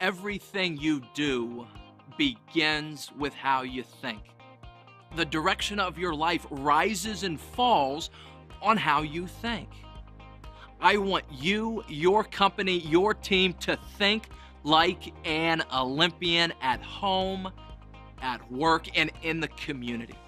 Everything you do begins with how you think. The direction of your life rises and falls on how you think. I want you, your company, your team to think like an Olympian at home, at work, and in the community.